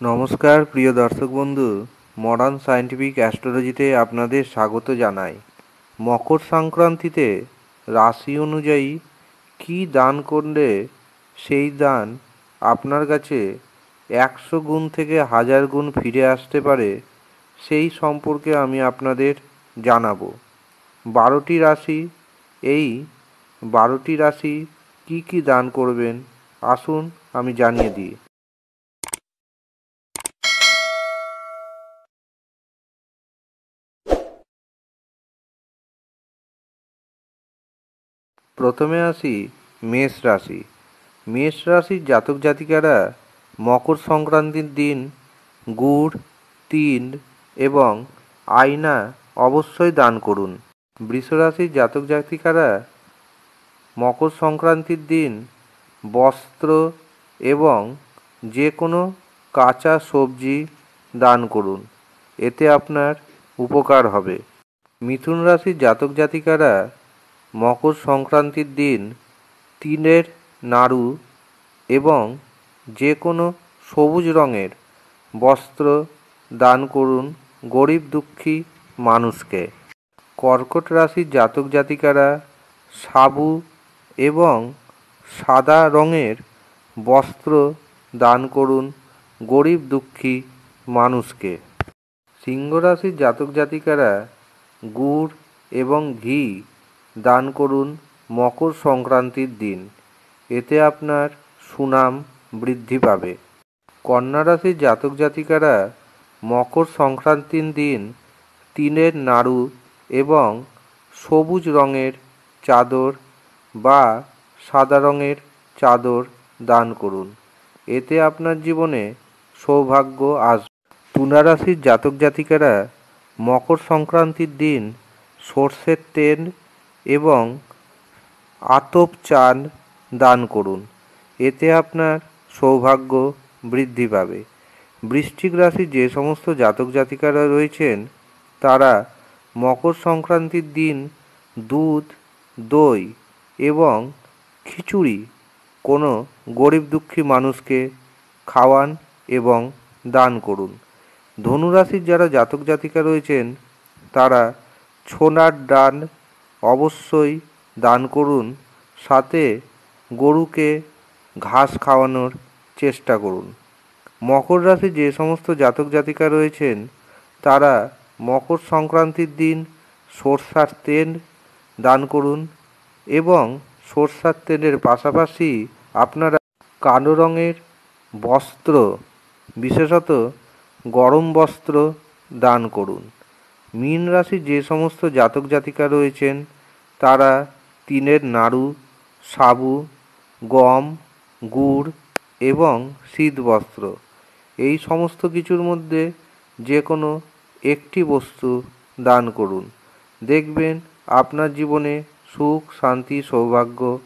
নমস্কার, প্রিয় দর্শক বন্ধু। মডার্ন সায়েন্টিফিক অ্যাস্ট্রোলজিতে আপনাদের স্বাগত জানাই। মকর সংক্রান্তিতে রাশি অনুযায়ী কি দান করলে সেই দান আপনার কাছে একশো গুণ থেকে হাজার গুণ ফিরে আসতে পারে, সেই সম্পর্কে আমি আপনাদের জানাব। বারোটি রাশি, এই বারোটি রাশি কি কি দান করবেন? আসুন আমি জানিয়ে দিই। প্রথমে আসি মেষ রাশি। মেষ রাশির জাতক জাতিকারা মকর সংক্রান্তির দিন, গুড়, তিল এবং আয়না অবশ্যই দান করুন। বৃষরাশির জাতক জাতিকারা মকর সংক্রান্তির দিন বস্ত্র এবং যে কোনো কাঁচা সবজি দান করুন। এতে আপনার উপকার হবে। মিথুন রাশির জাতক জাতিকারা মকর সংক্রান্তির দিন তিলের নাড়ু এবং যে কোনো সবুজ রঙের বস্ত্র দান করুন গরিব দুঃখী মানুষকে। কর্কট রাশির জাতক জাতিকারা সাবু এবং সাদা রঙের বস্ত্র দান করুন গরিব দুঃখী মানুষকে। সিংহ রাশির জাতক জাতিকারা গুড় এবং ঘি দান করুন মকর সংক্রান্তির দিন। এতে আপনার সুনাম বৃদ্ধি পাবে। কন্যা রাশির জাতক জাতিকারা মকর সংক্রান্তির দিন তিলের নাড়ু এবং সবুজ রঙের চাদর বা সাদা রঙের চাদর দান করুন। এতে আপনার জীবনে সৌভাগ্য আসবে তুলা রাশির জাতক জাতিকারা মকর সংক্রান্তির দিন সর্ষের তেল এবং আতপ চাল দান করুন। এতে আপনার সৌভাগ্য বৃদ্ধি পাবে। বৃশ্চিক রাশির যে সমস্ত জাতক জাতিকারা রয়েছেন, তারা মকর সংক্রান্তির দিন দুধ, দই এবং খিচুড়ি কোনো গরিব দুঃখী মানুষকে খাওয়ান এবং দান করুন। ধনুরাশির যারা জাতক জাতিকা রয়েছেন, তারা ছোনার ডাল অবশ্যই দান করুন, সাথে গরুকে ঘাস খাওয়ানোর চেষ্টা করুন। মকর রাশি যে সমস্ত জাতক জাতিকা রয়েছেন, তারা মকর সংক্রান্তির দিন সরষার তেল দান করুন এবং সরষার তেলের পাশাপাশি আপনারা কালো রঙের বস্ত্র, বিশেষত গরম বস্ত্র দান করুন। মীন রাশি যে সমস্ত জাতক জাতিকা রয়েছেন, তারা তিনের নাড়ু, সাবু, গম, গুড় এবং শীত বস্ত্র। এই সমস্ত কিছুর মধ্যে যে কোনো একটি বস্তু দান করুন। দেখবেন আপনার জীবনে সুখ, শান্তি, সৌভাগ্য